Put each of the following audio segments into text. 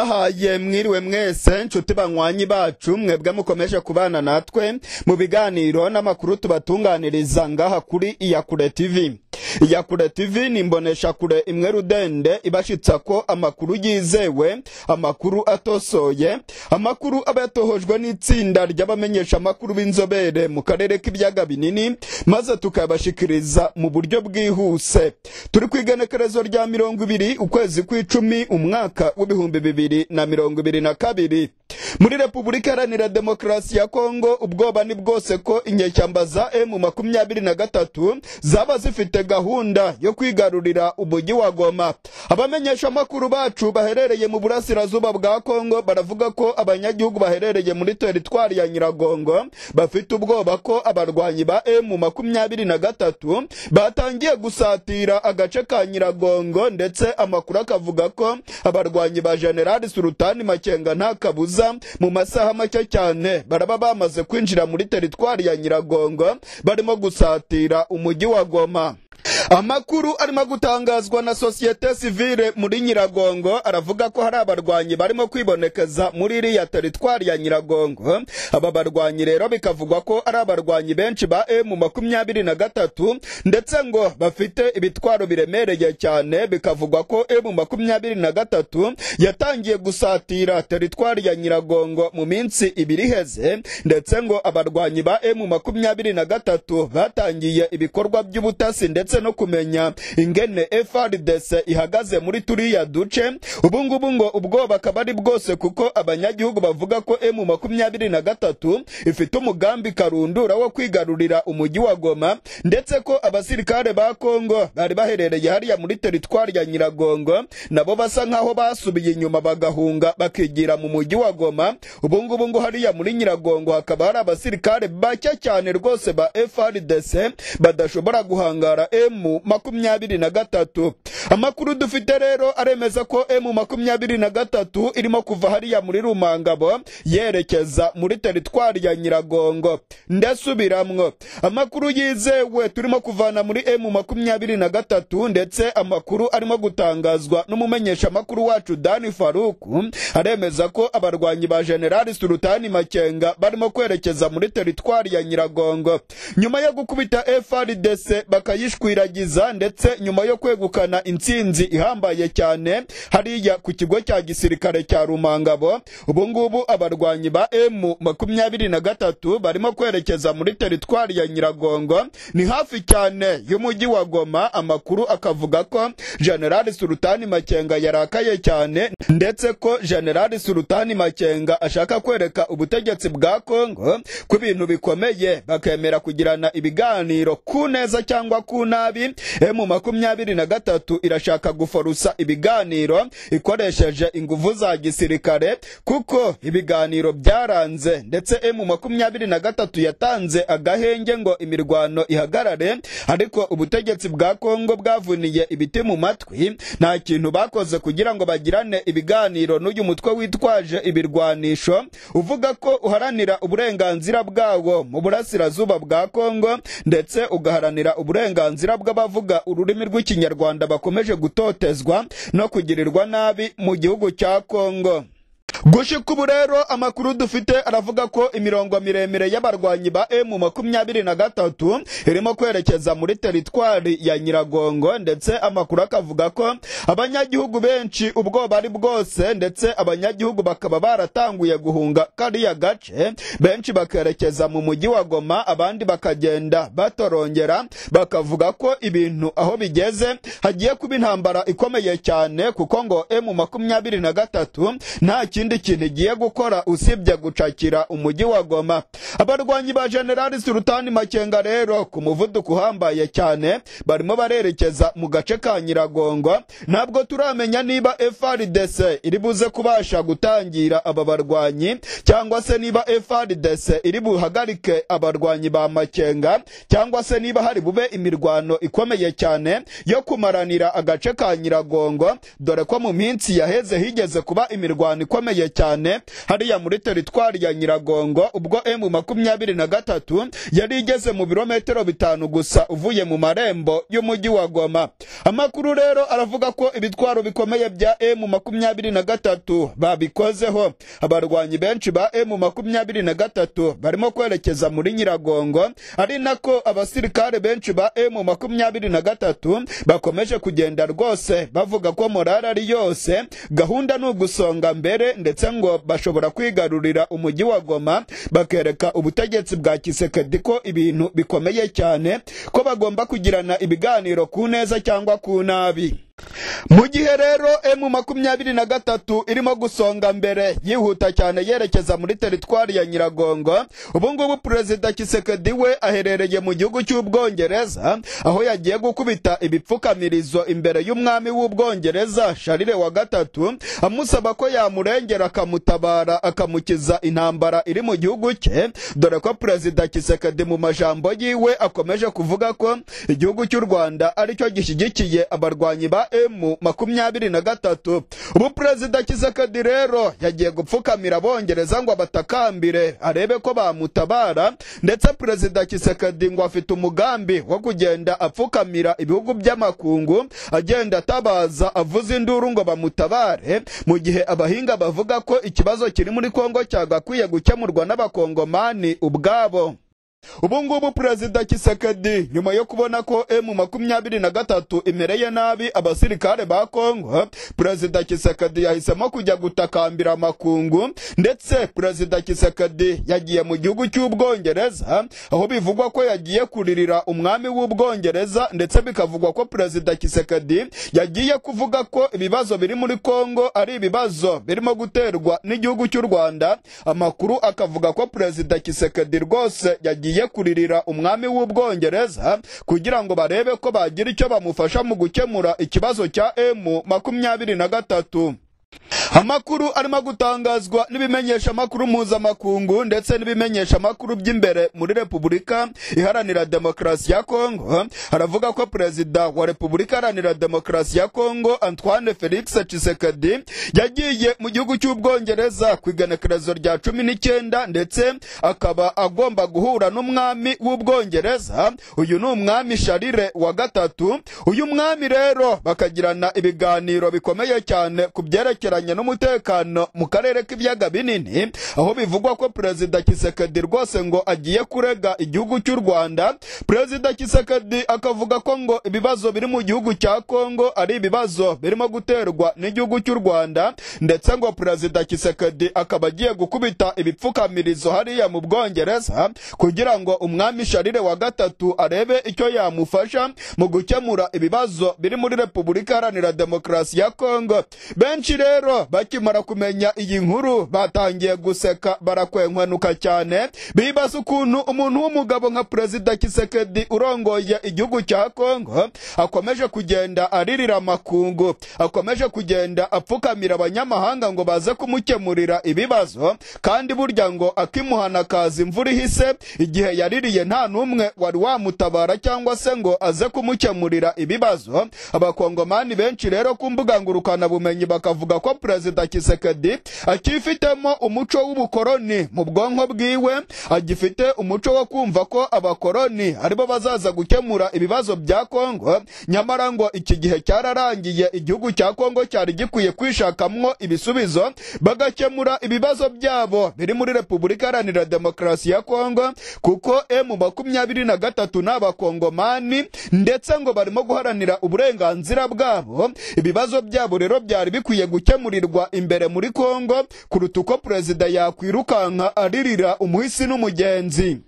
ndabahaye mwiriwe mwese nshuti banywanyi bacu mwebwe mukomeje kubana natwe mu biganiro n'amakuru tubatunganiriza ngaha kuri iyakure tv iyakure tv ni imboneshakure imwe rudende ibashitsa ko amakuru yizewe amakuru atosoye amakuru aba yatohojwe n'itsinda ry'abamenyesha amakuru b'inzobere mu karere k'ibiyaga binini maze tukayabashikiriza mu buryo bwihuse. Turi ku igenekerezo rya mirongo ibiri ukwezi kw'icumi umwaka w'ibihumbi bibiri na mirongo ibiri na kabiri. Muri repubulika iharanira demokarasi ya kongo ubwoba ni bwose ko inyeshyamba za emu makumyabiri na gatatu zaba zifite gahunda yo kwigarurira umujyi wa goma. Abamenyesha amakuru bacu baherereye mu burasirazuba bwa kongo baravuga ko abanyagihugu baherereye muri teritwari ya nyiragongo bafite ubwoba ko abarwanyi ba emu makumyabiri na gatatu batangiye gusatira agace ka nyiragongo ndetse amakuru akavuga ko abarwanyi ba generali surutani makenga nta kabuza mu masaha make cyane. Baraba bamaze kwinjira muri teritwari ya nyiragongo barimo gusatira umujyi wa goma. Amakuru arimo gutangazwa na sosiyete sivile muri nyiragongo aravuga ko hari abarwanyi barimo kwibonekeza muri iriya teritwari ya nyiragongo. Aba barwanyi rero bikavugwa ko ari abarwanyi benshi ba emu makumyabiri na gatatu ndetse ngo bafite ibitwaro biremereye cyane bikavugwa ko emu makumyabiri na gatatu yatangiye gusatira teritwari ya nyiragongo mu minsi ibiri iheze ndetse ngo abarwanyi ba emu makumyabiri na gatatu batangiye ibikorwa by'ubutasi ndetse no kumenya ingene FRDC ihagaze muri turiya duce. Ubu ngubu ngo ubwoba akaba ari bwose kuko abanyagihugu bavuga ko emu makumyabiri na gatatu ifite umugambi karundura wo kwigarurira umujyi wa Goma ndetse ko abasirikare ba Kongo bari baherereye hariya muri teritwari ya Nyiragongo nabo basa nkaho basubiye inyuma bagahunga bakigira mu mujyi wa Goma. Ubu ngubu ngo hariya muri Nyiragongo hakaba hari abasirikare bake cyane rwose ba FRDC badashobora guhangara emu makumyabiri na gatatu. Amakuru dufite rero aremeza ko emu makumyabiri na gatatu irimo kuva hariya muri rumangabo yerekeza muri teritwari ya nyiragongo. Ndasubiramwo. Amakuru yizewe turimo kuvana muri emu makumyabiri na gatatu ndetse amakuru arimo gutangazwa n'umumenyesha amakuru wacu dani faruku aremeza ko abarwanyi ba generali surutani makenga barimo kwerekeza muri teritwari ya nyiragongo. Nyuma yo gukubita frdc bakayishwiragiza ndetse nyuma yo kwegukana intsinzi ihambaye cyane hariya ku kigo cya gisirikare cya rumangabo ubu ngubu abarwanyi ba emu makumyabiri na gatatu barimo kwerekeza muri teritwari ya nyiragongo ni hafi cyane y'umujyi wa goma amakuru akavuga ko generali surutani makenga yarakaye cyane ndetse ko generali surutani makenga ashaka kwereka ubutegetsi bwa kongo ko ibintu bikomeye bakemera kugirana ibiganiro ku neza cyangwa ku nabi emu makumyabiri na gatatu irashaka guforusa ibiganiro ikoresheje ingufu za gisirikare kuko ibiganiro byaranze. Ndetse emu makumyabiri na gatatu yatanze agahenge ngo imirwano ihagarare ariko ubutegetsi bwa kongo bwavuniye ibiti mu matwi. Nta kintu bakoze kugira ngo bagirane ibiganiro n'uyu mutwe witwaje ibirwanisho uvuga ko uharanira uburenganzira bwawo mu burasirazuba bwa kongo ndetse ugaharanira uburenganzira bw'abavuga ururimi rw'ikinyarwanda bakomeje gutotezwa no kugirirwa nabi mu gihugu cya kongo. Gushika ubu rero amakuru dufite aravuga ko imirongo miremire y'abarwanyi ba emu makumyabiri na gatatu irimo kwerekeza muri teritwari ya nyiragongo ndetse amakuru akavuga ko abanyagihugu benshi ubwoba ari bwose ndetse abanyagihugu bakaba baratanguye guhunga kariya gace benshi bakerekeza mu mujyi wa goma abandi bakagenda batorongera bakavuga ko ibintu aho bigeze hagiye kuba intambara ikomeye cyane kuko ngo emu makumyabiri na gatatu nta kindi kintu igiye gukora usibye gucakira umujyi wa Goma. Abarwanyi ba Generali Sultani Makenga rero ku muvuduko uhambaye cyane barimo barerekeza mu gace ka Nyiragongo. Ntabwo turamenya niba FRDC iri buze kubasha gutangira aba barwanyi cyangwa se niba FRDC iri buhagarike abarwanyi ba Makenga cyangwa se niba hari bube imirwano ikomeye cyane yo kumaranira agace ka Nyiragongo. Dore ko mu minsi yaheze higeze kuba imirwano ikomeye bikomeye cyane. Hariya muri teritwari ya nyiragongo ubwo emu makumyabiri na gatatu yari igeze mu birometero bitanu gusa uvuye mu marembo y'umujyi wa goma. Amakuru rero aravuga ko ibitwaro bikomeye bya emu makumyabiri na gatatu babikozeho. Abarwanyi benshi ba emu makumyabiri na gatatu barimo kwerekeza muri nyiragongo ari nako abasirikare benshi ba emu makumyabiri na gatatu bakomeje kugenda rwose bavuga ko morali ari yose. Gahunda ni ugusonga mbere ndetse ngo bashobora kwigarurira umujyi wa goma bakereka ubutegetsi bwa kisekedi ko ibintu bikomeye cyane ko bagomba kugirana ibiganiro ku neza cyangwa ku nabi. Mu gihe rero emu makumyabiri na gatatu irimo gusonga mbere yihuta cyane yerekeza muri teritwari ya nyiragongo ubu ngubu perezida kisekedi we aherereye mu gihugu cy'ubwongereza aho yagiye gukubita ibipfukamirizo imbere y'umwami w'ubwongereza sharire wa gatatu amusaba ko yamurengera akamutabara akamukiza intambara iri mu gihugu cye. Dore ko perezida kisekedi mu majambo yiwe akomeje kuvuga ko igihugu cy'u rwanda ari cyo gishyigikiye abarwanyi ba emu makumyabiri na gatatu. Ubu perezida kisekedi rero yagiye gupfukamira abongereza ngo abatakambire arebe ko bamutabara. Ndetse perezida kisekedi ngo afite umugambi wo kugenda apfukamira ibihugu by'amakungu agenda atabaza avuza induru ngo bamutabare. Mu gihe abahinga bavuga ko ikibazo kiri muri kongo cyagakwiye gukemurwa n'abakongomani ubwabo. Ubu ngubu perezida kisekedi nyuma yo kubona ko emu makumyabiri na gatatu imereye nabi abasirikare ba kongo perezida kisekedi yahisemo kujya gutakambira amakungu ndetse perezida kisekedi yagiye mu gihugu cy'ubwongereza aho bivugwa ko yagiye kuririra umwami w'ubwongereza ndetse bikavugwa ko perezida kisekedi yagiye kuvuga ko ibibazo biri muri kongo ari ibibazo birimo guterwa n'igihugu cy'u rwanda amakuru akavuga ko perezida kisekedi rwose yagiye bagiye kuririra umwami w'ubwongereza kugira ngo barebe ko bagira icyo bamufasha mu gukemura ikibazo cya emu makumyabiri na gatatu. Amakuru arimo gutangazwa n'ibimenyesha amakuru mpuzamakungu ndetse n'ibimenyesha amakuru by'imbere muri repubulika iharanira demokarasi ya kongo. Haravuga ko perezida wa repubulika iharanira demokarasi ya kongo antoine felix tshisekedi yagiye mu gihugu cy'ubwongereza ku igenekerezo rya cumi n'icyenda ndetse akaba agomba guhura n'umwami w'ubwongereza. Uyu ni umwami sharire wa gatatu. Uyu mwami rero bakagirana ibiganiro bikomeye cyane ku byerekeranye n'umutekano mu karere k'ibiyaga binini aho bivugwa ko perezida kisekedi rwose ngo agiye kurega igihugu cy'u rwanda. Perezida kisekedi akavuga ko ngo ibibazo biri mu gihugu cya kongo ari ibibazo birimo guterwa n'igihugu cy'u rwanda ndetse ngo perezida kisekedi akaba agiye gukubita ibipfukamirizo hariya mu bwongereza kugira ngo umwami sharire wa gatatu arebe icyo yamufasha mu gukemura ibibazo biri muri repubulika iharanira demokarasi ya kongo benshi rero bakimara kumenya iyi nkuru batangiye guseka barakwenkwenuka cyane. Bibaza ukuntu umuntu w'umugabo nka perezida kisekedi urongoye igihugu cya kongo akomeje kugenda aririra amakungu akomeje kugenda apfukamira abanyamahanga ngo baze kumukemurira ibibazo kandi burya ngo akimuhana akaza imvura ihise igihe yaririye nta n'umwe wari wamutabara cyangwa se ngo aze kumukemurira ibibazo. Abakongomani benshi rero ku mbuga ngurukanabumenyi bakavuga ko perezida kisekedi akifitemo umuco w'ubukoroni mu bwonko bwiwe agifite umuco wo kumva ko abakoroni ari bo bazaza gukemura ibibazo bya kongo nyamara ngo iki gihe cyararangiye igihugu cya kongo cyari gikwiye kwishakamwo ibisubizo bagakemura ibibazo byabo biri muri repubulika iharanira demokarasi ya kongo kuko emu makumyabiri na gatatu ni abakongomani ndetse ngo barimo guharanira uburenganzira bwabo ibibazo byabo rero byari bikwiye gukemurirwa imbere muri kongo kuruta uko perezida yakwirukanka aririra umuhisi n'umugenzi.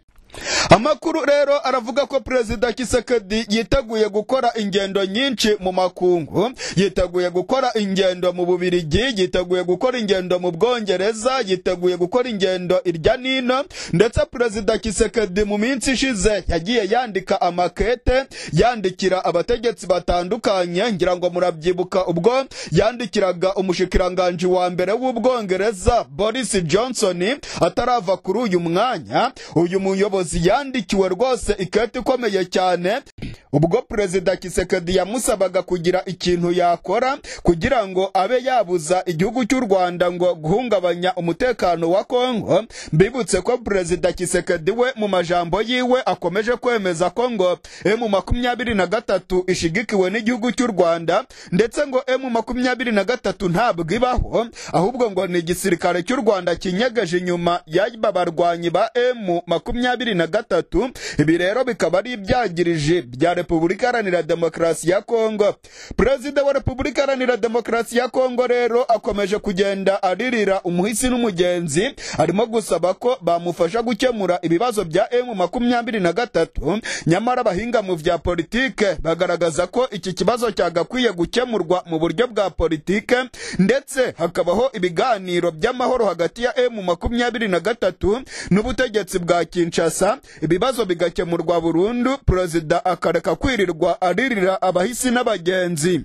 Amakuru rero aravuga ko perezida kisekedi yiteguye gukora ingendo nyinshi mu makungu yiteguye gukora ingendo mu bubirigi yiteguye gukora ingendo mu bwongereza yiteguye gukora ingendo irya nino ndetse perezida kisekedi mu minsi ishize yagiye yandika amakete yandikira abategetsi batandukanye ngira ngo murabyibuka ubwo yandikiraga umushikiranganji wa mbere w'ubwongereza boris johnson atarava kuri uyu mwanya. Uyu muyobozi muyobozi yandikiwe rwose ikete ikomeye cyane. Ubwo perezida kisekedi yamusabaga kugira ikintu yakora kugira ngo abe yabuza igihugu cy'u rwanda ngo guhungabanya umutekano wa kongo mbibutse ko perezida kisekedi we mu majambo yiwe akomeje kwemeza ko ngo emu makumyabiri na gatatu ishigikiwe n'igihugu cy'u rwanda ndetse ngo emu makumyabiri na gatatu ntabwo ibaho ahubwo ngo ni igisirikare cy'u rwanda kinyegeje inyuma y'aba barwanyi ba emu makumyabiri na gatatu ibi rero bikaba ari ibyagirije bya repubulika iharanira demokarasi ya kongo. Perezida wa repubulika iharanira demokarasi ya kongo rero akomeje kugenda aririra umuhisi n'umugenzi arimo gusaba ko bamufasha gukemura ibibazo bya emu makumyabiri na gatatu nyamara abahinga mu vya politike bagaragaza ko iki kibazo cyagakwiye gukemurwa mu buryo bwa politike ndetse hakabaho ibiganiro by'amahoro hagati ya emu makumyabiri na gatatu n'ubutegetsi bwa kinshasa. Ibibazo bigakemurwa burundu perezida akareka kwirirwa aririra abahisi n'abagenzi.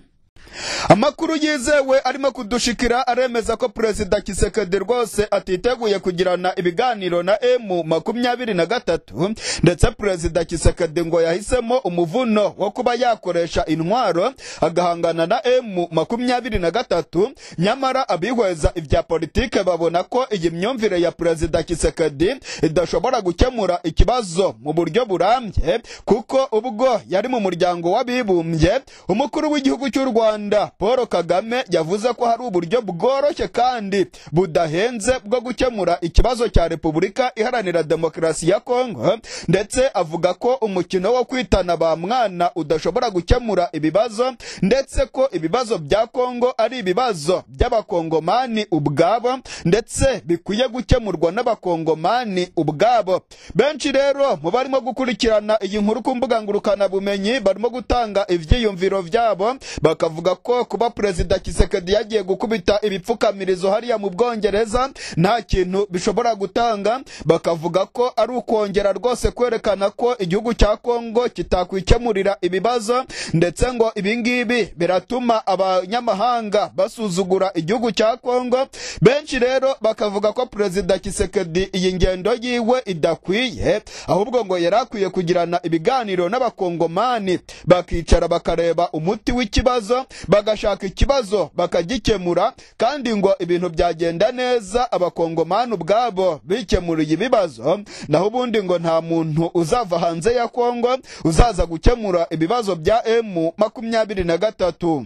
Amakuru yizewe arimo kudushikira aremeza ko perezida kisekedi rwose atiteguye kugirana ibiganiro na emu makumyabiri na gatatu ndetse perezida kisekedi ngo yahisemo umuvuno wo kuba yakoresha intwaro agahangana na emu makumyabiri na gatatu nyamara abihweza ibya politike babona ko iyi myumvire ya perezida kisekedi idashobora gukemura ikibazo mu buryo burambye kuko ubwo yari mu muryango w'abibumbye umukuru w'igihugu cy'u rwanda. Paul kagame yavuze ko hari uburyo bworoshye kandi budahenze bwo gukemura ikibazo cya repubulika iharanira demokarasi ya kongo ndetse avuga ko umukino wo kwitana ba mwana udashobora gukemura ibibazo ndetse ko ibibazo bya kongo ari ibibazo by'abakongomani ubwabo ndetse bikwiye gukemurwa n'abakongomani ubwabo. Benshi rero mu barimo gukurikirana iyi nkuru ku mbuga ngurukanabumenyi barimo gutanga ibyiyumviro byabo bakavuga ko kuba perezida kisekedi yagiye gukubita ibipfukamirizo hariya mu bwongereza nta kintu bishobora gutanga. Bakavuga ko ari ukongera rwose kwerekana ko igihugu cya kongo kitakwikemurira ibibazo ndetse ngo ibingibi biratuma abanyamahanga basuzugura igihugu cya kongo benshi rero bakavuga ko perezida kisekedi iyi ngendo yiwe idakwiye ahubwo ngo yari akwiye kugirana ibiganiro n'abakongomani. Bakicara bakareba umuti w'ikibazo bagashaka ikibazo bakagikemura kandi ngo ibintu byagenda neza abakongomani ubwabo bikemuriye ibibazo naho ubundi ngo nta muntu uzava hanze ya kongo uzaza gukemura ibibazo bya emu makumyabiri na gatatu.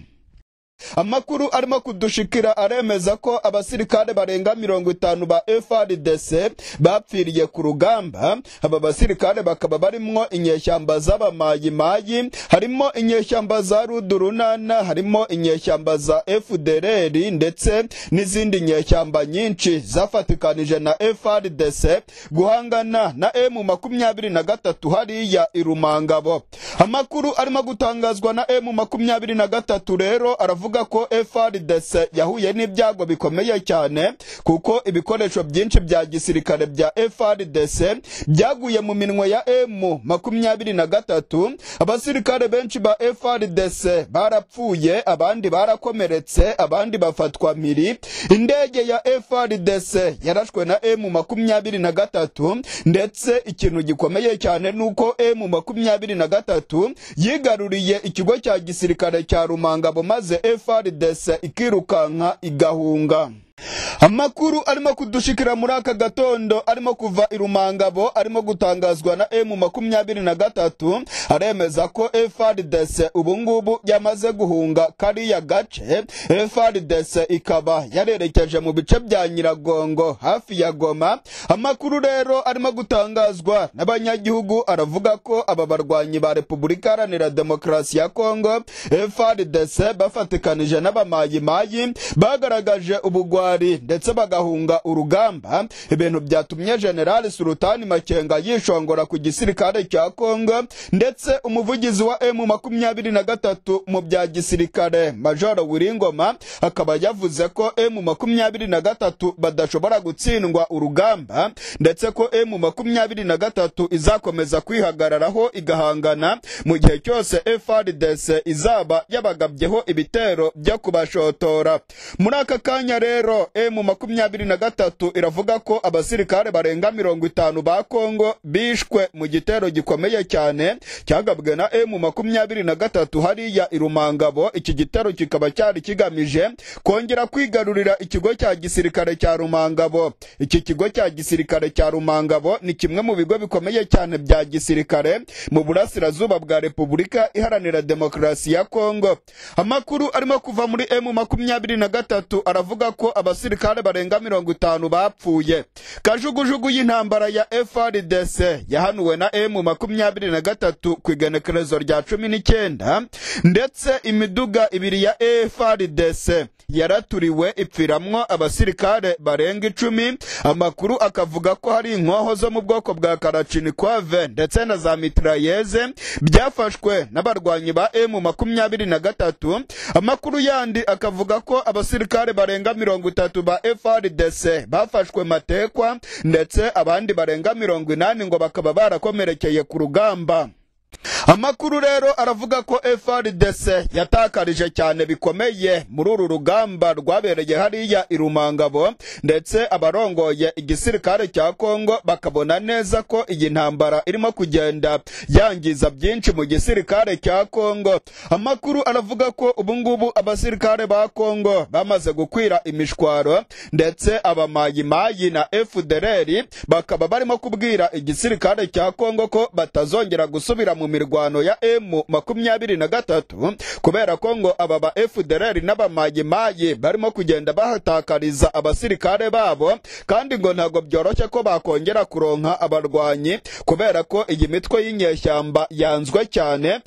Amakuru arimo kudushikira aremeza ko abasirikare barenga mirongo itanu ba FRDC bapfiriye ku rugamba. Aba basirikare bakaba barimwo inyeshyamba z'abamayimayi harimo inyeshyamba za rudurunana harimo inyeshyamba za FDLR ndetse n'izindi nyeshyamba nyinshi zafatikanije na FRDC guhangana na M makumyabiri na gatatu hariya irumangabo amakuru arimo gutangazwa na M makumyabiri na gatatu rero aravuga avuga ko FRDC yahuye n'ibyago bikomeye cyane kuko ibikoresho byinshi bya gisirikare bya FRDC byaguye mu minwe ya M makumyabiri na gatatu. Abasirikare benshi ba FRDC barapfuye abandi barakomeretse abandi bafatwa miri. Indege ya FRDC yarashwe na M makumyabiri na gatatu ndetse ikintu gikomeye cyane nuko M makumyabiri na gatatu yigaruriye ikigo cya gisirikare cya Rumangabo maze efa ridesa ikirukanka igahunga. Amakuru arimo kudushikira muri aka gatondo arimo kuva irumangabo arimo gutangazwa na emu makumyabiri na gatatu aremeza ko FRDC ubungubu yamaze guhunga kariya gace. FRDC ikaba yarerekeje mu bice bya Nyiragongo hafi ya Goma. Amakuru rero arimo gutangazwa n'abanyagihugu aravuga ko aba barwanyi ba Repubulika Iharanira Demokarasi ya Kongo FRDC bafatikanije n'abamayimayi bagaragaje ubugwari ndetse bagahunga urugamba. Ibintu byatumye generali sultani makenga yishongora ku gisirikare cya kongo ndetse umuvugizi wa emu makumyabiri na gatatu mu bya gisirikare majoro wiringoma akaba yavuze ko emu makumyabiri na gatatu badashobora gutsindwa urugamba ndetse ko emu makumyabiri na gatatu izakomeza kwihagararaho igahangana mu gihe cyose frdc izaba yabagabyeho ibitero byo kubashotora. Muri aka kanya rero rero emu makumyabiri na gatatu iravuga ko abasirikare barenga mirongo itanu ba kongo bishwe mu gitero gikomeye cyane. Cyagabwe na emu makumyabiri na gatatu hariya irumangabo iki gitero kikaba cyari kigamije kongera kwigarurira ikigo cya gisirikare cya rumangabo. Iki kigo cya gisirikare cya rumangabo ni kimwe mu bigo bikomeye cyane bya gisirikare mu burasirazuba bwa repubulika iharanira demokarasi ya kongo amakuru arimo kuva muri emu makumyabiri na gatatu aravuga ko abasirikare barenga mirongo itanu bapfuye. Kajugujugu y'intambara ya frdc yahanuwe na emu makumyabiri na gatatu ku igenekerezo rya cumi n'icyenda ndetse imiduga ibiri ya frdc yaraturiwe ipfiramwo abasirikare barenga icumi. Amakuru akavuga ko hari inkoho zo mu bwoko bwa karachinikove ndetse na za mitrayeze byafashwe n'abarwanyi ba emu makumyabiri na gatatu. Amakuru yandi akavuga ko abasirikare barenga mirongo itatu ba frdc bafashwe matekwa ndetse abandi barenga mirongo inani ngo bakaba barakomerekeye ku rugamba. Amakuru rero aravuga ko frdc yatakarije cyane bikomeye. Muri uru rugamba rwabereye hariya irumangabo ndetse abarongoye igisirikare cya kongo bakabona neza ko iyi ntambara irimo kugenda yangiza byinshi mu gisirikare cya kongo amakuru aravuga ko ubungubu abasirikare ba kongo bamaze gukwira imishwaro ndetse abamayimayi na fdr bakaba barimo kubwira igisirikare cya kongo ko batazongera gusubira mu mirwano ya emu makumyabiri na gatatu kubera ko ngo aba ba fdr n'abamayimayi barimo kugenda bahatakariza abasirikare babo kandi ngo ntabwo byoroshye ko bakongera kuronka abarwanyi kubera ko iyi mitwe y'inyeshyamba yanzwe cyane.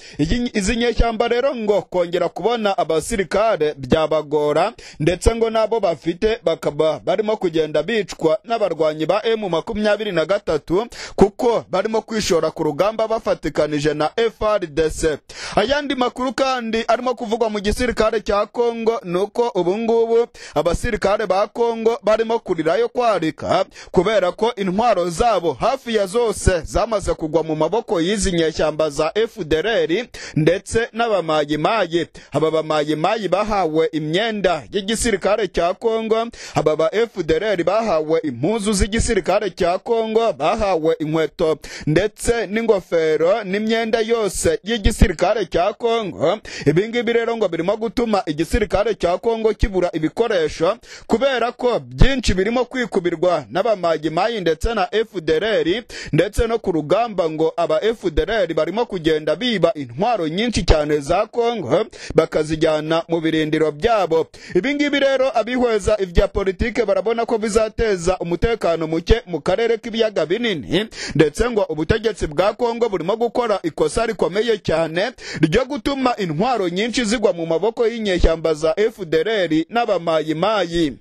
Izi nyeshyamba rero ngo kongera kubona abasirikare byabagora ndetse ngo n'abo bafite bakaba barimo kugenda bicwa n'abarwanyi ba emu makumyabiri na gatatu kuko barimo kwishora ku rugamba bafatikanije na FRDC ayandi makuru kandi arimo kuvugwa mu gisirikare cya Kongo nuko ubu ngubu abasirikare ba Kongo barimo kurirayo kwarika kubera ko intwaro zabo hafi ya zose zamaze kugwa mu maboko y'izi nyeshyamba za FDLR ndetse n'abamayimayi. Aba bamayimayi bahawe imyenda y'igisirikare cya Kongo aba ba FDLR bahawe impuzu z'igisirikare cya Kongo bahawe inkweto ndetse n'ingofero n'imyenda yose y'igisirikare cya Kongo ibi ngibi rero ngo birimo gutuma igisirikare cya Kongo kibura ibikoresho kubera ko byinshi birimo kwikubirwa n'abamayimayi ndetse na FDLR ndetse no ku rugamba ngo aba FDLR barimo kugenda biba intwaro nyinshi cyane za Kongo bakazijyana mu birindiro byabo. Ibi ngibi rero abihweza ibya politike barabona ko bizateza umutekano muke mu karere k'ibiyaga binini ndetse ngo ubutegetsi bwa Kongo burimo gukora ikosa rikomeye cyane ryo gutuma intwaro nyinshi zigwa mu maboko y'inyeshyamba za FDLR n'abamayimayi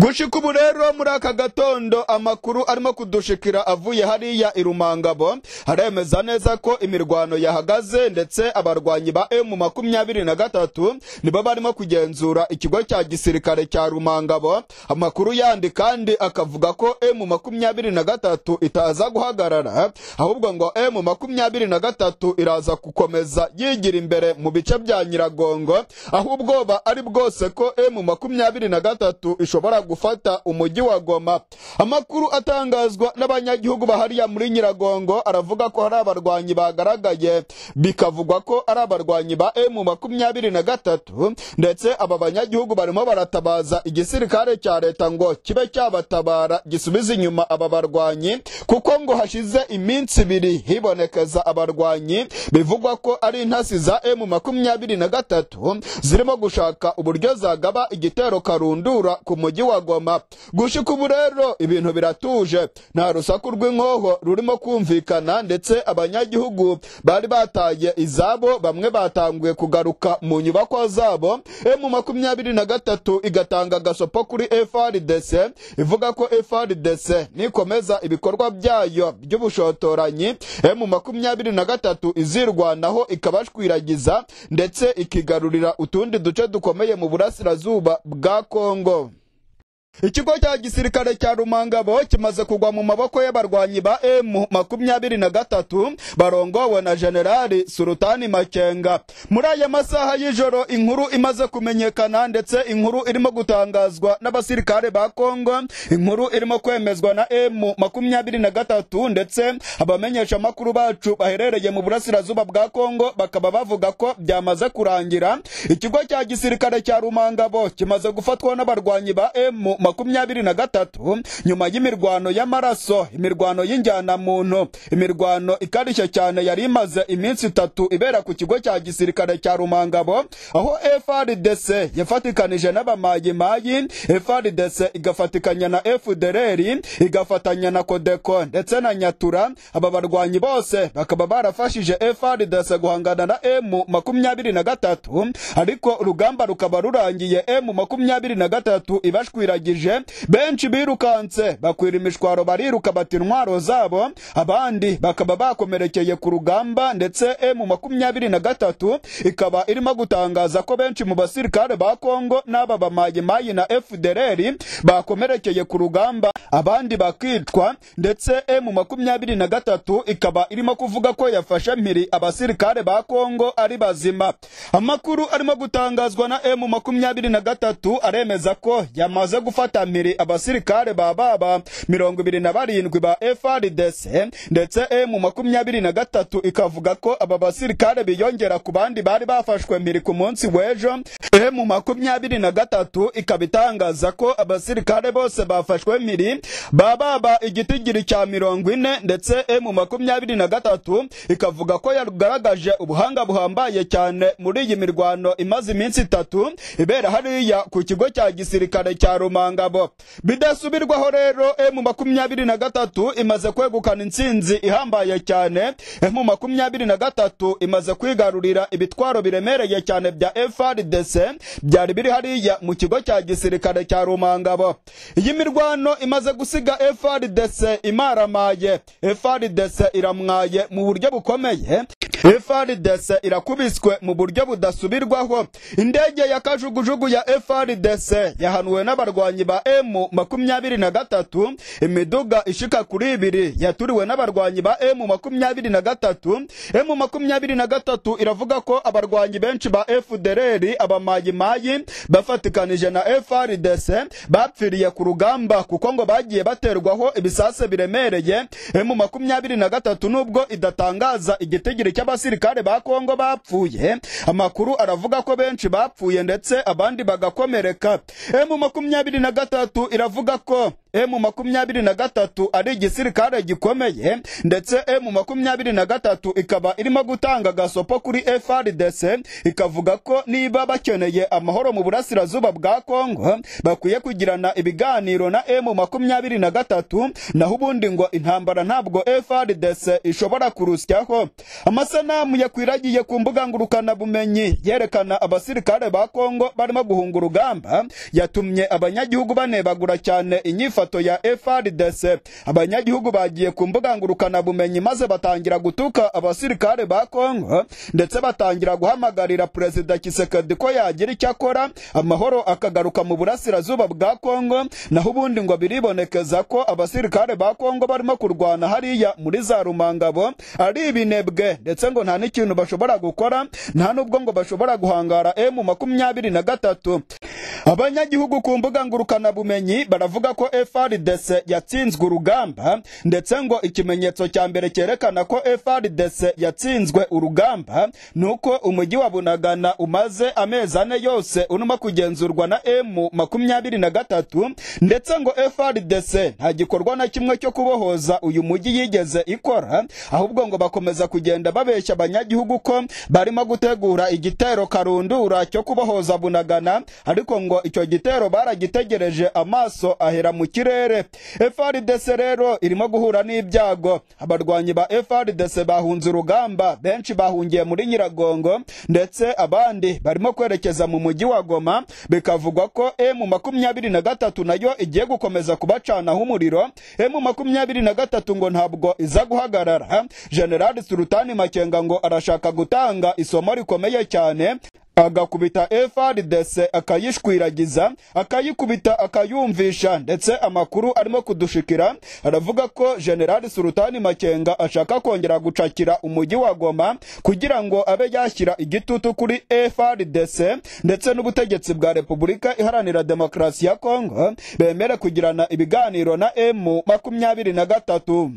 gushika ubu rero muri aka gatondo amakuru arimo kudushikira avuye hariya irumangabo haremeza neza ko imirwano yahagaze ndetse abarwanyi ba emu makumyabiri na gatatu nibo barimo kugenzura ikigo cya gisirikare cya rumangabo. Amakuru yandi kandi akavuga ko emu makumyabiri na gatatu itaza guhagarara ahubwo ngo emu makumyabiri na gatatu iraza gukomeza yigira imbere mu bice bya nyiragongo aho ubwoba ari bwose ko emu makumyabiri na gatatu ishobora gufata umujyi wa Goma. Amakuru atangazwa n'abanyagihugu bahariya muri Nyiragongo aravuga ko hari abarwanyi bagaragaye. Bikavugwa ko ari abarwanyi ba M makumyabiri na gatatu ndetse aba banyagihugu barimo baratabaza igisirikare cya leta ngo kibe cyabatabara gisubize inyuma aba barwanyi kuko ngo hashize iminsi ibiri hibonekeza abarwanyi. Bivugwa ko ari intasi za M makumyabiri na gatatu zirimo gushaka uburyo zagaba igitero karundura ku mujyi wa Goma gushika ubu rero ibintu biratuje. Nta rusaku rw'inkoho rurimo kumvikana ndetse abanyagihugu bari bataye izabo bamwe batanguye kugaruka mu nyubakwa zabo. Emu makumyabiri na gatatu igatanga agasopo kuri FRDC ivuga ko FRDC nikomeza ibikorwa byayo by'ubushotoranyi. Emu makumyabiri na gatatu izirwanaho ikabashwiragiza ndetse ikigarurira utundi duce dukomeye mu burasirazuba bwa Kongo ikigo cya gisirikare cya rumangabo kimaze kugwa mu maboko y'abarwanyi ba emu makumyabiri na gatatu barongowe na generali surutani makenga. Muri aya masaha y'ijoro inkuru imaze kumenyekana ndetse inkuru irimo gutangazwa n'abasirikare ba kongo inkuru irimo kwemezwa na emu makumyabiri na gatatu ndetse abamenyesha amakuru bacu baherereye mu burasirazuba bwa kongo bakaba bavuga ko byamaze kurangira. Ikigo cya gisirikare cya rumangabo kimaze gufatwa n'abarwanyi ba emu makumyabiri na gatatu nyuma y'imirwano y'amaraso imirwano y'injyanamuntu. Imirwano ikarishye cyane yari imaze iminsi itatu ibera ku kigo cya gisirikare cya rumangabo aho frdc yafatikanije n'abamayimayi frdc igafatikanya na fdrr igafatanya na kodeko ndetse na nyatura. Aba barwanyi bose bakaba barafashije frdc guhangana na emu makumyabiri na gatatu ariko urugamba rukaba rurangiye emu makumyabiri na gatatu ibashwiragije benshi birukanse bakwira imishwaro bariruka bata intwaro zabo abandi bakaba bakomerekeye ku rugamba ndetse emu makumyabiri na gatatu ikaba irimo gutangaza ko benshi mu basirikare ba kongo n'aba bamayimayi na fdrr bakomerekeye ku rugamba abandi bakicwa ndetse emu makumyabiri na gatatu ikaba irimo kuvuga ko yafashe mpiri abasirikare ba kongo ari bazima. Amakuru arimo gutangazwa na emu makumyabiri na gatatu aremeza ko yamaze gufata mpiri abasirikare ba baba mirongo ibiri na barindwi ba frdc ndetse M makumyabiri na gatatu ikavuga ko aba basirikare biyongera ku bandi bari bafashwe mpiri ku munsi w'ejo. Emu makumyabiri na gatatu ikaba itangaza ko abasirikare bose bafashwe mpiri ba baba igitigiri cya mirongo ine ndetse M makumyabiri na gatatu ikavuga ko yagaragaje ubuhanga buhambaye cyane muri iyi mirwano imaze iminsi itatu. Ibera hariya ku kigo cya gisirikare cya rumangabo bidasubirwaho rero emu makumyabiri na gatatu imaze kwegukana intsinzi ihambaye cyane. Emu makumyabiri na gatatu imaze kwigarurira ibitwaro biremereye cyane bya frdc byari biri hariya mu kigo cya gisirikare cya rumangabo. Iyi mirwano imaze gusiga frdc imaramaye. Frdc iramwaye mu buryo bukomeye. Frdc irakubiswe mu buryo budasubirwaho. Indege ya kajugujugu ya frdc yahanuwe n'abarwanyi ba makumyabiri na gatatu imiduga ishika kuri ibiri. Yaturiwe n'abarwanyi ba emu makumyabiri na gatatu. Emu makumyabiri na gatatu iravuga ko abarwanyi benshi ba fdrr abamayimayi bafatikanije na frdc bapfiriye ku rugamba kuko ngo bagiye baterwaho ibisase biremereye. Emu makumyabiri na gatatu nubwo idatangaza igitigiri cy'abasirikare ba kongo bapfuye. Amakuru aravuga ko benshi bapfuye ndetse abandi bagakomereka. Emu makumyabiri na gatatu iravuga ko emu makumyabiri na gatatu ari igisirikare gikomeye ndetse emu makumyabiri na gatatu ikaba irimo gutanga gasopo kuri frdc ikavuga ko niba bakeneye amahoro mu burasirazuba bwa kongo bakwiye kugirana ibiganiro na emu makumyabiri na gatatu naho ubundi ngo intambara ntabwo frdc ishobora kurusyaho. Amasanamu yakwiragiye ku mbuga ngurukanabumenyi yerekana abasirikare ba kongo barimo guhunga urugamba yatumye abanyagihugu banebagura cyane inyifato ya frdc abanyagihugu bagiye ku mbuga ngurukanabumenyi maze batangira gutuka abasirikare ba kongo ndetse batangira guhamagarira perezida kisekedi ko yagira icyo akora. Amahoro akagaruka mu burasirazuba bwa kongo naho ubundi ngo biribonekeza ko abasirikare ba kongo barimo kurwana hariya muri za rumangabo. Ari ibinebwe ndetse ngo nta n'ikintu bashobora gukora nta n'ubwo ngo bashobora guhangara emu makumyabiri na gatatu. Abanyagihugu ku mbuga ngurukanabumenyi baravuga ko frdc yatsinzwe urugamba ndetse ngo ikimenyetso cya mbere cyerekana ko frdc yatsinzwe urugamba ni uko umujyi wa bunagana umaze amezi ane yose urimo kugenzurwa na emu makumyabiri na gatatu ndetse ngo frdc nta gikorwa na kimwe cyo kubohoza uyu mujyi yigeze ikora ahubwo ngo bakomeza kugenda babeshya abanyagihugu ko barimo gutegura igitero karundura cyo kubohoza bunagana ariko ngo icyo gitero baragitegereje amaso ahera mu kirere. Frdc rero irimo guhura n'ibyago. Abarwanyi ba frdc bahunze urugamba. Benshi bahungiye muri nyiragongo ndetse abandi barimo kwerekeza mu mujyi wa goma. Bikavugwa ko emu makumyabiri na gatatu na yo igiye gukomeza kubacanaho umuriro. Emu makumyabiri na gatatu ngo ntabwo iza guhagarara. Generali surutani makenga ngo arashaka gutanga isomo rikomeye cyane agakubita FRDC akayishwiragiza akayikubita akayumvisha ndetse amakuru arimo kudushikira aravuga ko General Sultani Makenga ashaka kongera gucakira umujyi wa Goma kugira ngo abe yashyira igitutu kuri FRDC ndetse n'ubutegetsi bwa Repubulika Iharanira Demokarasi ya Kongo bemere kugirana ibiganiro na M makumyabiri na gatatu.